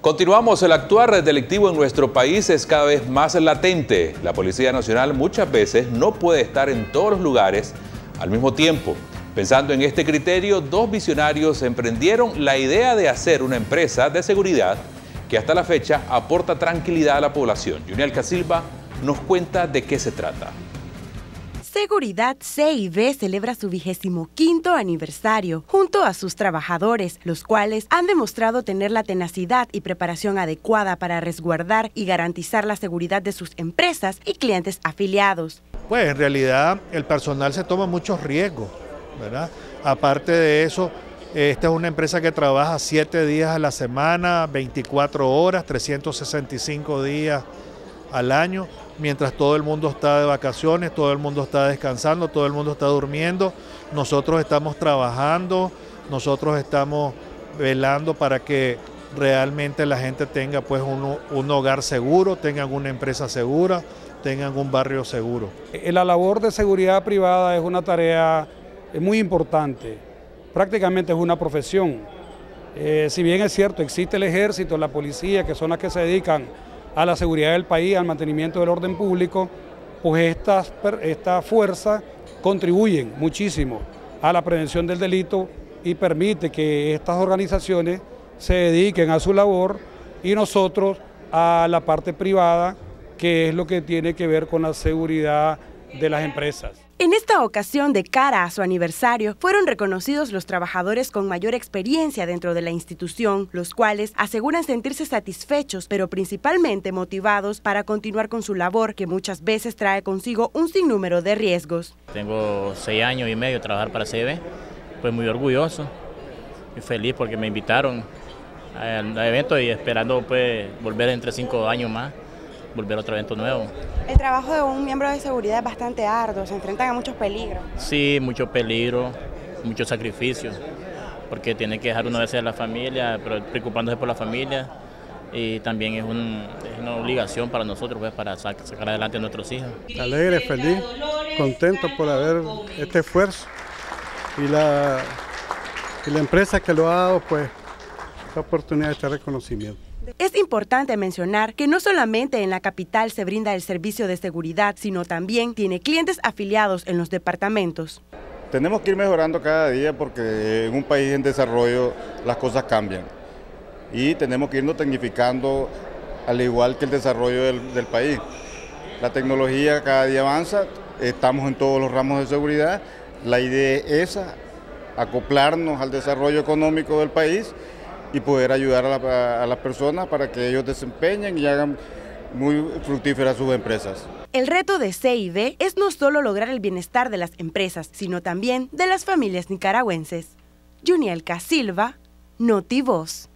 Continuamos, el actuar delictivo en nuestro país es cada vez más latente. La Policía Nacional muchas veces no puede estar en todos los lugares al mismo tiempo. Pensando en este criterio, dos visionarios emprendieron la idea de hacer una empresa de seguridad que hasta la fecha aporta tranquilidad a la población. Juniel Casilva nos cuenta de qué se trata. Seguridad CIB celebra su vigésimo quinto aniversario junto a sus trabajadores, los cuales han demostrado tener la tenacidad y preparación adecuada para resguardar y garantizar la seguridad de sus empresas y clientes afiliados. Pues en realidad el personal se toma muchos riesgos, ¿verdad? Aparte de eso, esta es una empresa que trabaja siete días a la semana, 24 horas, 365 días al año mientras todo el mundo está de vacaciones, todo el mundo está descansando, todo el mundo está durmiendo, nosotros estamos trabajando, nosotros estamos velando para que realmente la gente tenga pues un, hogar seguro, tengan una empresa segura, tengan un barrio seguro. Eh, la labor de seguridad privada es una tarea eh, muy importante, prácticamente es una profesión. Eh, si bien es cierto, existe el ejército, la policía, que son las que se dedican a la seguridad del país, al mantenimiento del orden público, pues estas, estas fuerzas contribuyen muchísimo a la prevención del delito y permite que estas organizaciones se dediquen a su labor y nosotros a la parte privada, que es lo que tiene que ver con la seguridad de las empresas. En esta ocasión, de cara a su aniversario, fueron reconocidos los trabajadores con mayor experiencia dentro de la institución, los cuales aseguran sentirse satisfechos, pero principalmente motivados para continuar con su labor, que muchas veces trae consigo un sinnúmero de riesgos. Tengo seis años y medio de trabajar para CB, pues muy orgulloso y feliz porque me invitaron al evento y esperando pues volver entre cinco años más volver a otro evento nuevo. El trabajo de un miembro de seguridad es bastante arduo, se enfrentan a muchos peligros. Sí, muchos peligros, muchos sacrificios, porque tiene que dejar una vez a la familia, pero preocupándose por la familia y también es, una obligación para nosotros pues, para sacar adelante a nuestros hijos. Alegre, feliz, contento por haber este esfuerzo y la, y la empresa que lo ha dado pues la oportunidad de este reconocimiento. Es importante mencionar que no solamente en la capital se brinda el servicio de seguridad, sino también tiene clientes afiliados en los departamentos. Tenemos que ir mejorando cada día porque en un país en desarrollo las cosas cambian y tenemos que irnos tecnificando al igual que el desarrollo del, país. La tecnología cada día avanza, estamos en todos los ramos de seguridad, la idea es esa, acoplarnos al desarrollo económico del país y poder ayudar a, las personas para que ellos desempeñen y hagan muy fructíferas sus empresas. El reto de CIB es no solo lograr el bienestar de las empresas, sino también de las familias nicaragüenses. Juniel Silva, Notivoz.